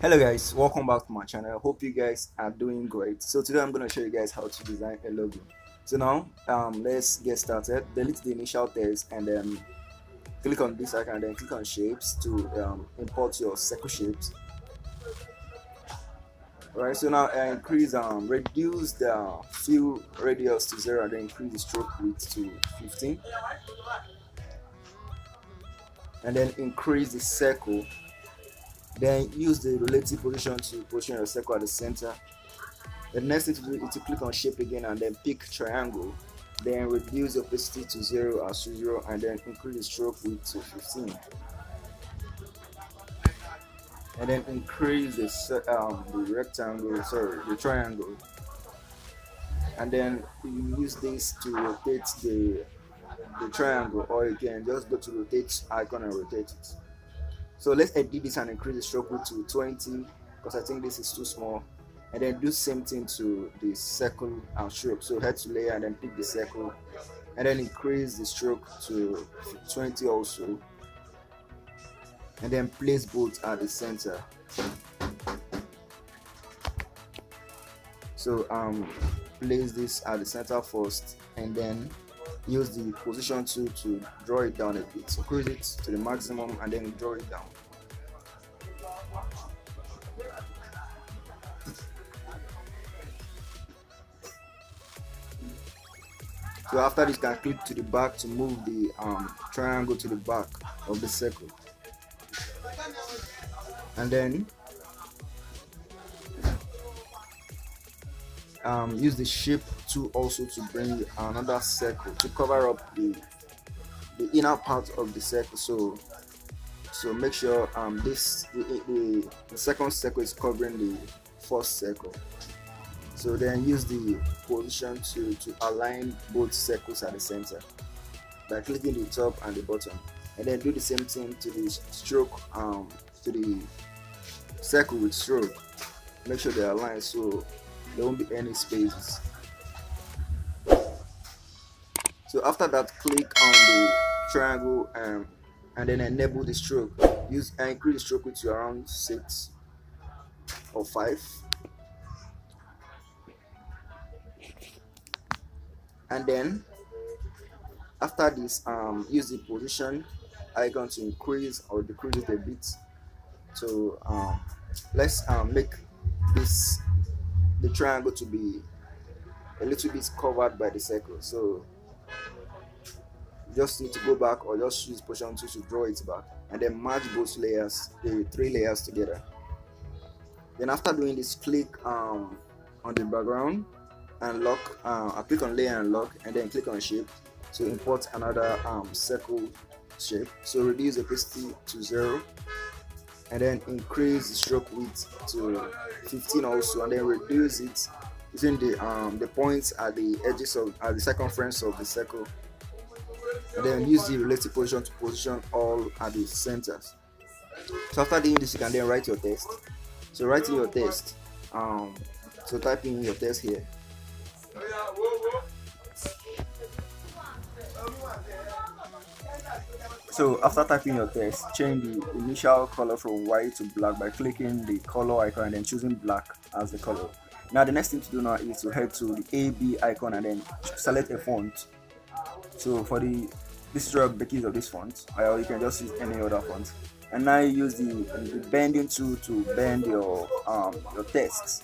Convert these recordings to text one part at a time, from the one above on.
hello guys. Welcome back to my channel. Hope you guys are doing great. So today i'm going to show you guys how to design a logo. So now um, let's get started. Delete the initial text and then click on this icon and then click on shapes to um, import your circle shapes. Alright, so now uh, increase um reduce the fill radius to zero and then increase the stroke width to 15 and then increase the circle then use the relative position to position your circle at the center. The next thing to do is to click on shape again and then pick triangle. Then reduce the opacity to zero as usual and then increase the stroke width to 15 and then increase the, um, the rectangle sorry the triangle. And then you use this to rotate the the triangle or you can just go to rotate icon and rotate it so let's edit this and increase the stroke width to 20 because I think this is too small. And then do same thing to the circle and stroke. So head to layer and then pick the circle. And then increase the stroke to 20 also. And then place both at the center. So um place this at the center first and then use the position tool to draw it down a bit increase it to the maximum and then draw it down. So after this you can click to the back to move the um, triangle to the back of the circle. And then um, use the shape tool also to bring another circle to cover up the the inner part of the circle. So so make sure um, this the, the, second circle is covering the first circle. So then use the position to to align both circles at the center by clicking the top and the bottom. And then do the same thing to the stroke um, to the circle with stroke. Make sure they align. So there won't be any spaces. So after that click on the triangle um, and then enable the stroke. Use and increase the stroke width to around six or five. And then after this um, use the position icon to increase or decrease it a bit. So um, let's um, make this the triangle to be a little bit covered by the circle. So just need to go back or just use position tool to draw it back and then merge both layers the three layers together. Then after doing this click um, on the background and lock uh, I click on layer and lock and then click on shape to import another um, circle shape. So reduce the opacity to zero and then increase the stroke width to 15 also and then reduce it using the um the points at the edges of at the circumference of the circle. And then use the relative position to position all at the centers. So after doing this you can then write your text so write in your text um so type in your text here So after typing your text, change the initial color from white to black by clicking the color icon and then choosing black as the color. Now the next thing to do now is to head to the AB icon and then select a font. So for the this is the keys of this font, or you can just use any other font. And now you use the, the bending tool to bend your um your text.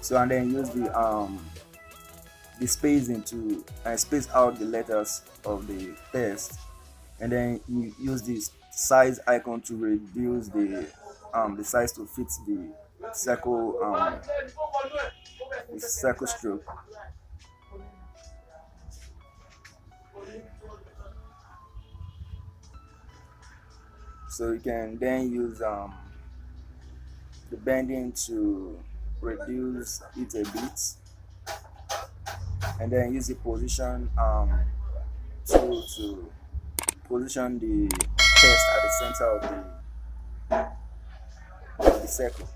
So and then use the um the spacing to uh, space out the letters of the text and then you use this size icon to reduce the um the size to fit the circle um the circle stroke. So you can then use um the bending to reduce it a bit and then use the position um, tool to position the text at the center of the, of the circle.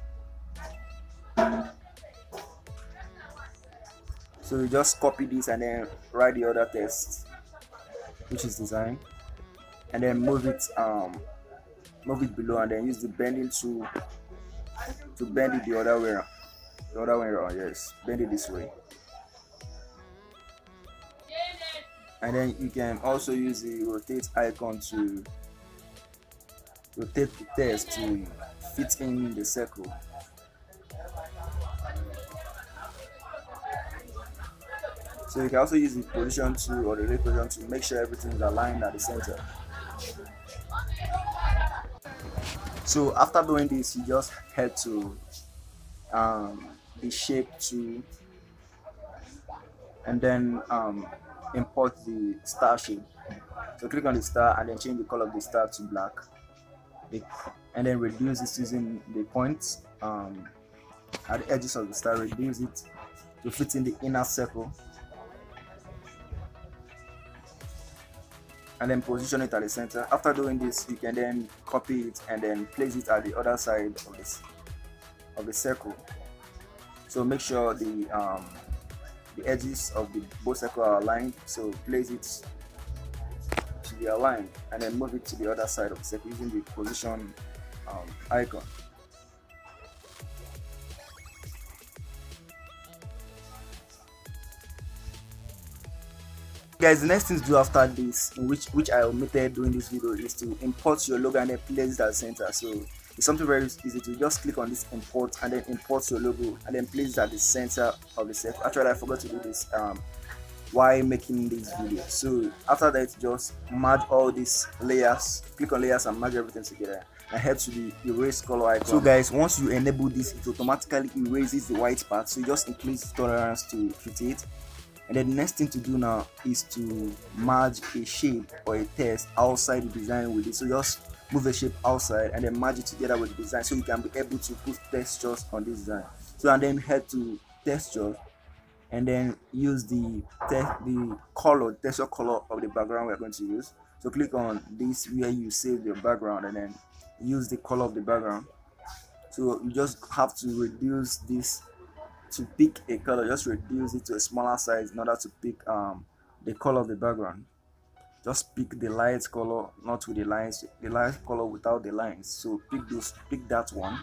So you just copy this and then write the other text which is design and then move it um move it below and then use the bending tool to bend it the other way around the other way around yes bend it this way and then you can also use the rotate icon to rotate the text to fit in the circle. So you can also use the position tool or the ray position to make sure everything is aligned at the center. So after doing this you just head to um, the shape tool. And then um, import the star shape. So click on the star and then change the color of the star to black. And then reduce it using the points um, at the edges of the star reduce it to fit in the inner circle. And then position it at the center. After doing this you can then copy it and then place it at the other side of this of the circle. So make sure the um, the edges of the both circle are aligned so place it to be aligned and then move it to the other side of the circle using the position um, icon. Guys the next thing to do after this which which i omitted doing this video is to import your logo and then place it at center so it's something very easy to just click on this import and then import your logo and then place it at the center of the circle. Actually i forgot to do this um while making this video. So after that just merge all these layers click on layers and merge everything together. And head to the erase color icon. So guys once you enable this it automatically erases the white part. So just increase tolerance to 58 and then the next thing to do now is to merge a shape or a text outside the design with it. So just move the shape outside and then merge it together with the design so you can be able to put textures on this design. So and then head to texture and then use the the color texture color of the background we're going to use. So click on this where you save your background and then use the color of the background. So you just have to reduce this to pick a color just reduce it to a smaller size in order to pick um, the color of the background just pick the light color not with the lines the light color without the lines. So pick this pick that one.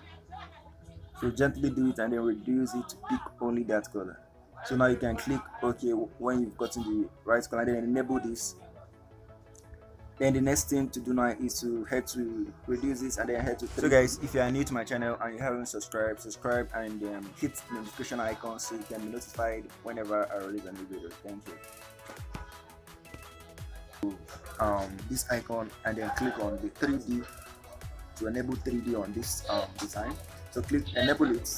So gently do it and then reduce it to pick only that color. So now you can click ok when you've gotten the right color then enable this. Then the next thing to do now is to head to reduce this and then head to so guys if you are new to my channel and you haven't subscribed subscribe and um, hit the notification icon so you can be notified whenever i release a new video. Thank you um, this icon and then click on the 3d to enable 3d on this um, design. So click enable it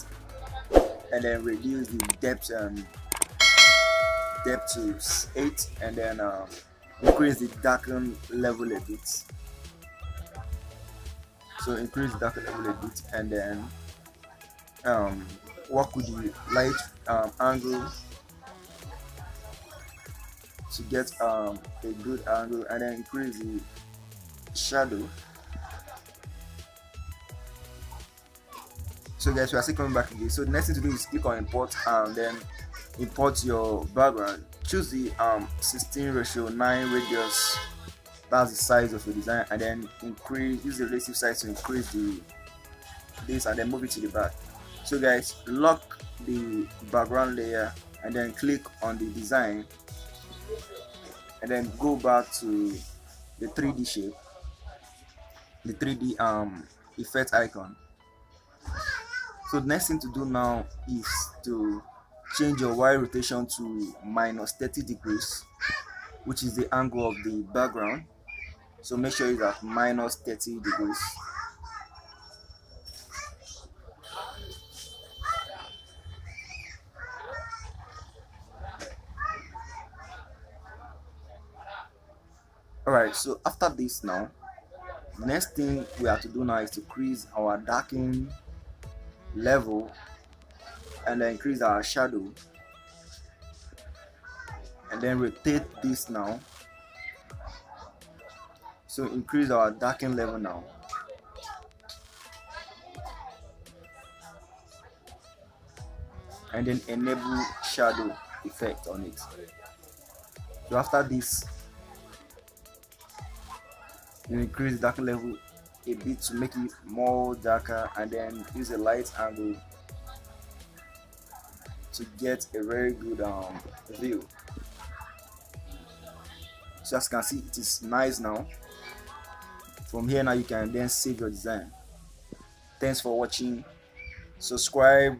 and then reduce the depth and depth to 8 and then um, increase the darken level a bit. So increase the darken level a bit and then um, work with the light um, angle to get um, a good angle and then increase the shadow. So guys we are still coming back again. So the next thing to do is click on import and then import your background. Choose the um 16 ratio 9 radius. That's the size of your design and then increase use the relative size to increase the this and then move it to the back. So guys lock the background layer and then click on the design and then go back to the 3d shape. The 3d um effect icon. So the next thing to do now is to change your y rotation to minus 30 degrees which is the angle of the background. So make sure it's at minus 30 degrees alright so after this now the next thing we have to do now is to increase our darkening level and then increase our shadow. And then rotate this now. So increase our darken level now. And then enable shadow effect on it. So after this you increase the dark level a bit to make it more darker and then use a light angle to get a very good um, view. So as you can see it is nice now. From here now you can then save your design. Thanks for watching. Subscribe